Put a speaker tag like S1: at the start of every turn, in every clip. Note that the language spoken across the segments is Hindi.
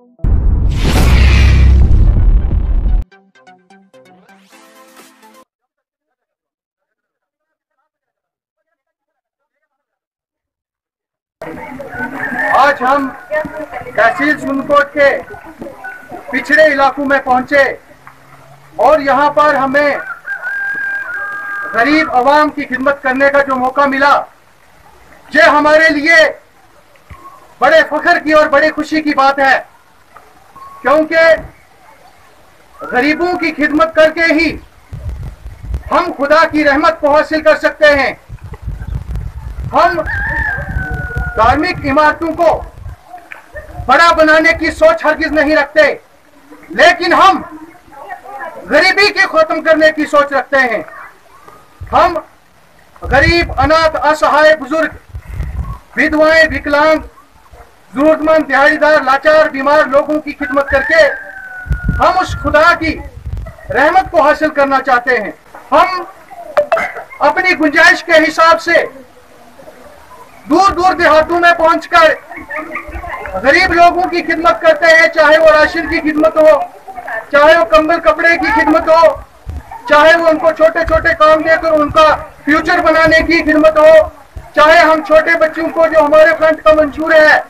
S1: आज हम तहसील सुनकोट के पिछड़े इलाकों में पहुँचे और यहाँ पर हमें गरीब आवाम की खिदमत करने का जो मौका मिला, ये हमारे लिए बड़े फख्र की और बड़ी खुशी की बात है। क्योंकि गरीबों की खिदमत करके ही हम खुदा की रहमत को हासिल कर सकते हैं। हम धार्मिक इमारतों को बड़ा बनाने की सोच हरगिज नहीं रखते, लेकिन हम गरीबी के खत्म करने की सोच रखते हैं। हम गरीब, अनाथ, असहाय, बुज़ुर्ग, विधवाएँ, विकलांग जरूरतमंद दिहाड़ीदार, लाचार, बीमार लोगों की खिदमत करके हम उस खुदा की रहमत को हासिल करना चाहते हैं। हम अपनी गुंजाइश के हिसाब से दूर दूर देहातों में पहुंचकर गरीब लोगों की खिदमत करते हैं, चाहे वो राशन की खिदमत हो, चाहे वो कंबल कपड़े की खिदमत हो, चाहे वो उनको छोटे छोटे काम देकर उनका फ्यूचर बनाने की खिदमत हो, चाहे हम छोटे बच्चों को जो हमारे फ्रंट का मंशूर है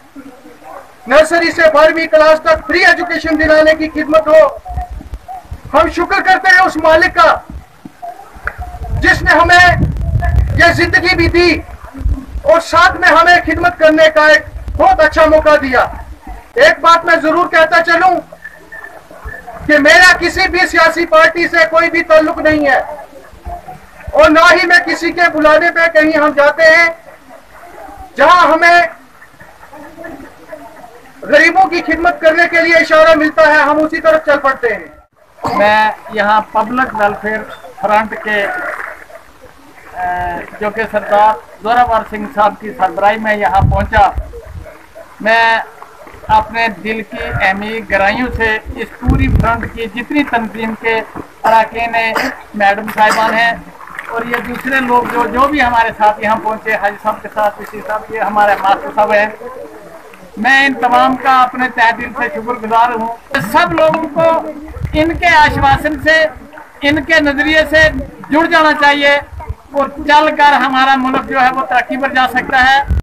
S1: नर्सरी से बारहवीं क्लास तक फ्री एजुकेशन दिलाने की खिदमत हो। हम शुक्र करते हैं उस मालिक का, जिसने हमें यह ज़िंदगी भी दी और साथ में हमें खिदमत करने का एक बहुत अच्छा मौका दिया। एक बात मैं ज़रूर कहता चलूँ कि मेरा किसी भी सियासी पार्टी से कोई भी ताल्लुक नहीं है और ना ही मैं किसी के बुलाने पे कहीं हम जाते हैं, जहाँ हमें गरीबों की खिदमत करने के लिए इशारा मिलता है, हम उसी तरफ़ चल पड़ते हैं।
S2: मैं यहाँ पब्लिक वेलफेयर फ्रंट के जो कि सरदार जोरावर सिंह साहब की सरबराही में यहाँ पहुँचा। मैं अपने दिल की अहमी गहराइयों से इस पूरी फ्रंट की जितनी तंजीम के अरकान मैडम साहिबान हैं, और ये दूसरे लोग जो जो भी हमारे साथ यहाँ पहुँचे, हाजी साहब के साथ इसी साहब, ये हमारे मास्टर साहब हैं मैं इन तमाम का अपने तय दिल से शुक्रगुजार हूँ। सब लोगों को इनके आश्वासन से, इनके नज़रिए से जुड़ जाना चाहिए और चल कर हमारा मुल्क जो है वो तरक्की पर जा सकता है।